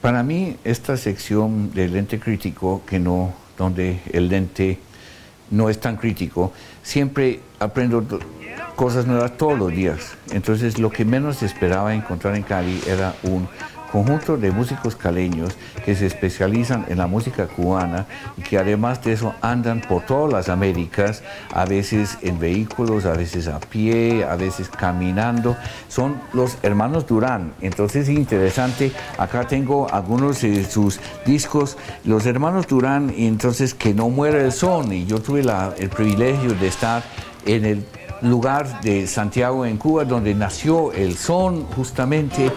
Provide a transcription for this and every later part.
Para mí, esta sección del lente crítico, que no, donde el lente no es tan crítico, siempre aprendo cosas nuevas todos los días. Entonces, lo que menos esperaba encontrar en Cali era un conjunto de músicos caleños que se especializan en la música cubana y que además de eso andan por todas las Américas, a veces en vehículos, a veces a pie, a veces caminando. Son los hermanos Durán. Entonces es interesante, acá tengo algunos de sus discos, los hermanos Durán, y entonces que no muera el son. Y yo tuve el privilegio de estar en el lugar de Santiago en Cuba donde nació el son justamente.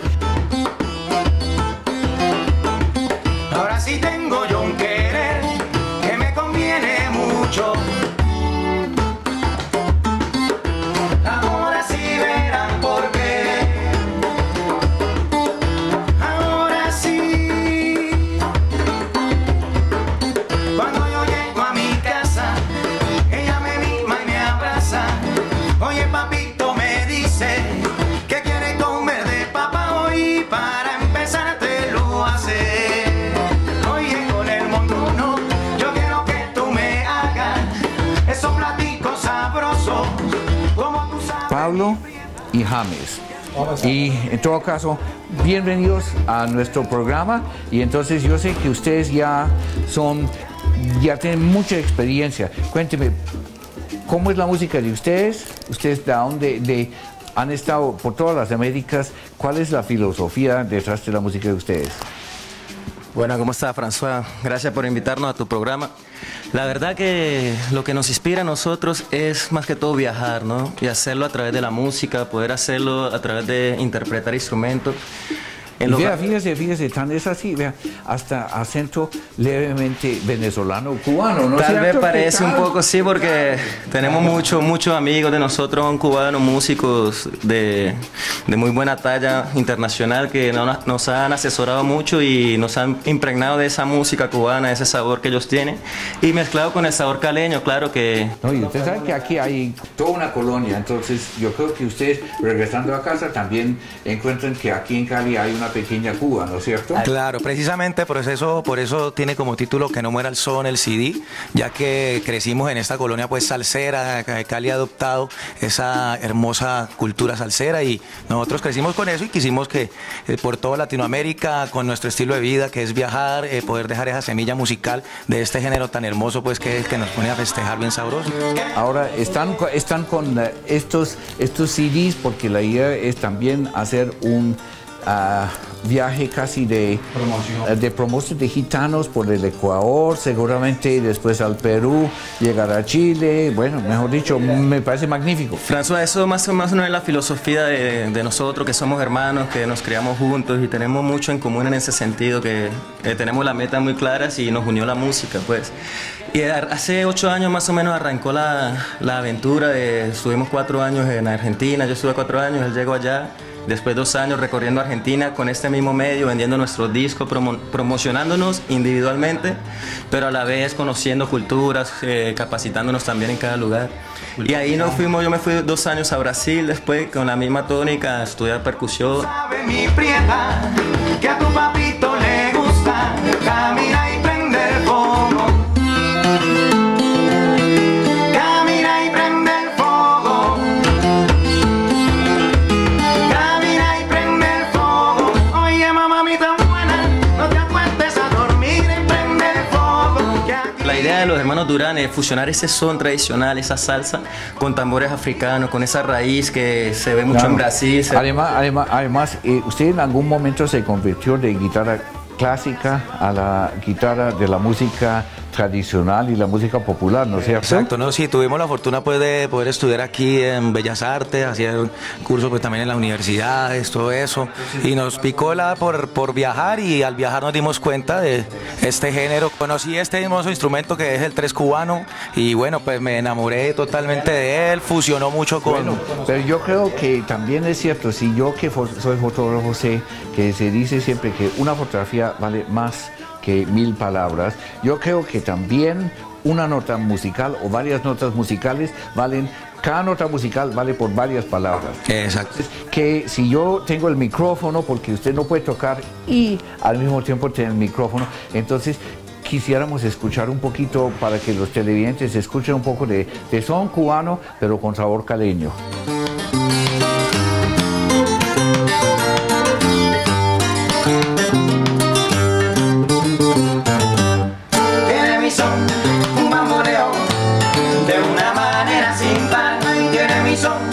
Pablo y James. Y en todo caso, bienvenidos a nuestro programa. Y entonces yo sé que ustedes ya son, ya tienen mucha experiencia. Cuénteme, ¿cómo es la música de ustedes? ¿Ustedes de dónde de, han estado por todas las Américas? ¿Cuál es la filosofía detrás de la música de ustedes? Bueno, ¿cómo está François? Gracias por invitarnos a tu programa. La verdad que lo que nos inspira a nosotros es más que todo viajar, ¿no? Y hacerlo a través de la música, poder hacerlo a través de interpretar instrumentos. En vea, fíjese, fíjese, tan es así, vea, hasta acento levemente venezolano, cubano, ¿no? Tal vez parece un poco, sí, porque tenemos muchos, muchos amigos de nosotros, cubanos, músicos de, de, muy buena talla internacional que nos han asesorado mucho y nos han impregnado de esa música cubana, ese sabor que ellos tienen, y mezclado con el sabor caleño, claro que... No, y usted sabe que aquí hay toda una colonia, entonces yo creo que ustedes, regresando a casa, también encuentran que aquí en Cali hay una pequeña Cuba, ¿no es cierto? Claro, precisamente por eso, por eso tiene como título Que no muera el son, el CD, ya que crecimos en esta colonia pues salsera, Cali ha adoptado esa hermosa cultura salsera y nosotros crecimos con eso y quisimos que eh, por toda Latinoamérica, con nuestro estilo de vida, que es viajar, eh, poder dejar esa semilla musical de este género tan hermoso pues que, que nos pone a festejar bien sabroso. Ahora, están, están con eh, estos, estos CDs porque la idea es también hacer un viaje casi de promoción. de promoción de gitanos por el Ecuador, seguramente después al Perú, llegar a Chile, bueno, mejor dicho, me parece magnífico. François, eso más o menos es la filosofía de, nosotros, que somos hermanos, que nos criamos juntos y tenemos mucho en común en ese sentido, que tenemos la meta muy clara y nos unió la música, pues. Y hace ocho años más o menos arrancó la, la aventura, de, estuvimos cuatro años en Argentina, yo estuve cuatro años, él llegó allá Después de dos años recorriendo Argentina con este mismo medio, vendiendo nuestros discos, promocionándonos individualmente, pero a la vez conociendo culturas, eh, capacitándonos también en cada lugar. Y ahí nos fuimos, yo me fui dos años a Brasil después con la misma tónica a estudiar percusión. Sabe mi prieta, que a tu papito los hermanos Durán es fusionar ese son tradicional, esa salsa, con tambores africanos, con esa raíz que se ve mucho en Brasil. Además, además, además eh, usted en algún momento se convirtió de guitarra clásica a la guitarra de la música tradicional y la música popular, ¿no es cierto? Exacto, no, sí, tuvimos la fortuna pues de poder estudiar aquí en Bellas Artes, hacer cursos pues también en la universidad, todo eso, y nos picó la por, por viajar y al viajar nos dimos cuenta de este género. Conocí este hermoso instrumento que es el tres cubano y bueno, pues me enamoré totalmente de él, fusionó mucho con... Bueno, pero yo creo que también es cierto, si yo que soy fotógrafo sé que se dice siempre que una fotografía vale más que mil palabras. Yo creo que también una nota musical o varias notas musicales valen cada nota musical vale por varias palabras. Exacto. Que si yo tengo el micrófono, porque usted no puede tocar y al mismo tiempo tener el micrófono, entonces quisiéramos escuchar un poquito para que los televidentes escuchen un poco de, de son cubano, pero con sabor caleño. Tiene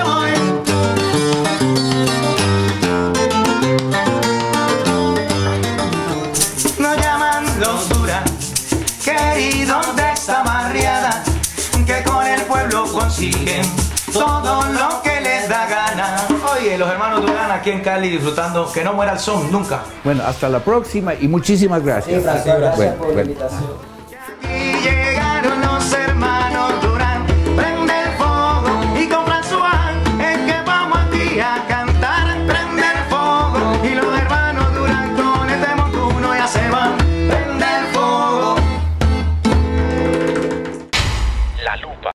todo lo que les da gana. Oye, los hermanos Durán aquí en Cali disfrutando que no muera el son nunca. Bueno, hasta la próxima y muchísimas gracias. Gracias, gracias Bueno, por la invitación.